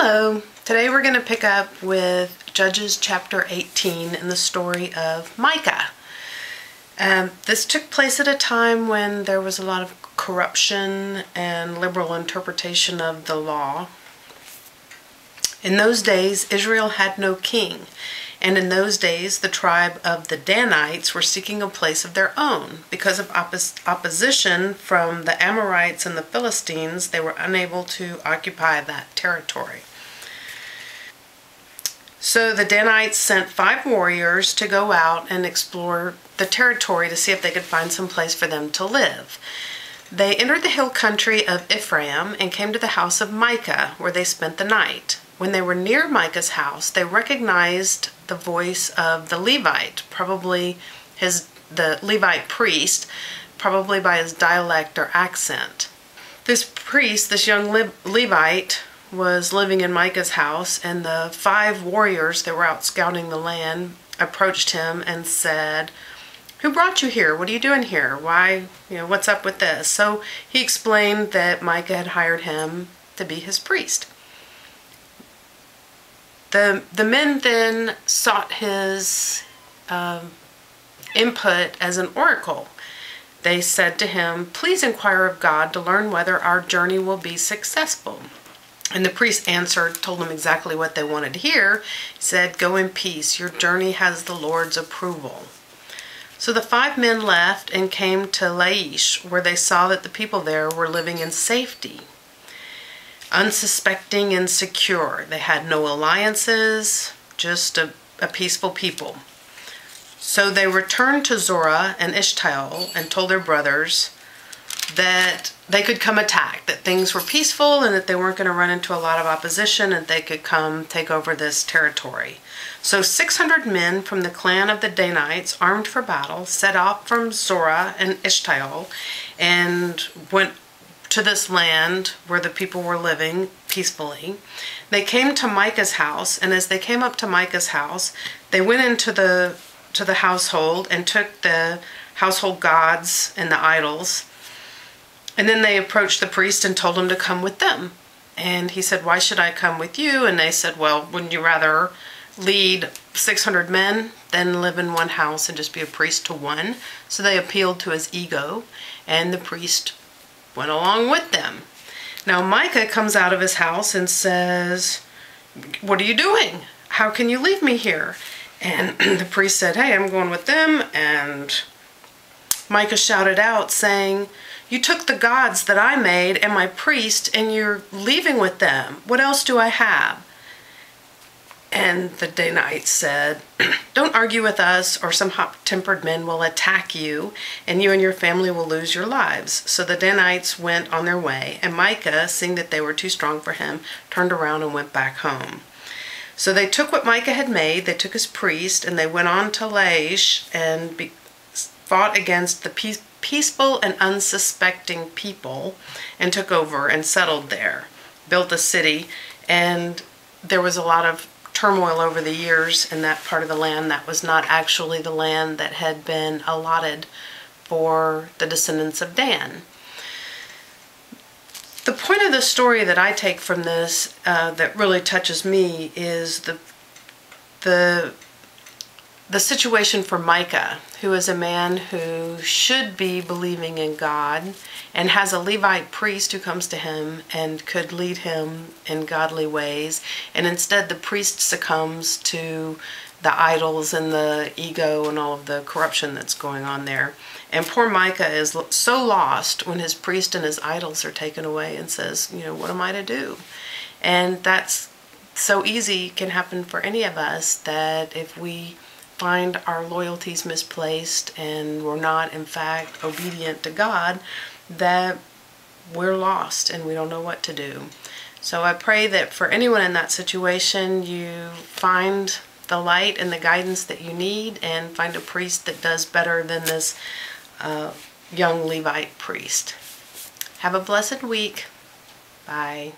Hello. Today we're going to pick up with Judges chapter 18 in the story of Micah. Um, this took place at a time when there was a lot of corruption and liberal interpretation of the law. In those days, Israel had no king, and in those days, the tribe of the Danites were seeking a place of their own. Because of oppos opposition from the Amorites and the Philistines, they were unable to occupy that territory. So the Danites sent five warriors to go out and explore the territory to see if they could find some place for them to live. They entered the hill country of Ephraim and came to the house of Micah, where they spent the night. When they were near Micah's house, they recognized the voice of the Levite, probably his the Levite priest, probably by his dialect or accent. This priest, this young Le Levite, was living in Micah's house, and the five warriors that were out scouting the land approached him and said, who brought you here? What are you doing here? Why, you know, what's up with this? So he explained that Micah had hired him to be his priest. The, the men then sought his um, input as an oracle. They said to him, Please inquire of God to learn whether our journey will be successful. And the priest answered, told them exactly what they wanted to hear. He said, Go in peace, your journey has the Lord's approval. So the five men left and came to Laish, where they saw that the people there were living in safety unsuspecting and secure. They had no alliances, just a, a peaceful people. So they returned to Zorah and Eshtaol and told their brothers that they could come attack, that things were peaceful and that they weren't going to run into a lot of opposition and they could come take over this territory. So 600 men from the clan of the Danites, armed for battle, set off from Zorah and Eshtaol and went to this land where the people were living peacefully. They came to Micah's house, and as they came up to Micah's house, they went into the to the household and took the household gods and the idols. And then they approached the priest and told him to come with them. And he said, Why should I come with you? And they said, Well, wouldn't you rather lead 600 men than live in one house and just be a priest to one? So they appealed to his ego, and the priest went along with them. Now Micah comes out of his house and says, what are you doing? How can you leave me here? And the priest said, hey, I'm going with them. And Micah shouted out saying, you took the gods that I made and my priest and you're leaving with them. What else do I have? And the Danites said, Don't argue with us, or some hot tempered men will attack you, and you and your family will lose your lives. So the Danites went on their way, and Micah, seeing that they were too strong for him, turned around and went back home. So they took what Micah had made, they took his priest, and they went on to Laish and fought against the peace, peaceful and unsuspecting people and took over and settled there, built a city, and there was a lot of turmoil over the years in that part of the land that was not actually the land that had been allotted for the descendants of Dan. The point of the story that I take from this uh, that really touches me is the the the situation for Micah, who is a man who should be believing in God and has a Levite priest who comes to him and could lead him in godly ways. And instead, the priest succumbs to the idols and the ego and all of the corruption that's going on there. And poor Micah is so lost when his priest and his idols are taken away and says, you know, what am I to do? And that's so easy can happen for any of us that if we find our loyalties misplaced and we're not in fact obedient to God, that we're lost and we don't know what to do. So I pray that for anyone in that situation, you find the light and the guidance that you need and find a priest that does better than this uh, young Levite priest. Have a blessed week. Bye.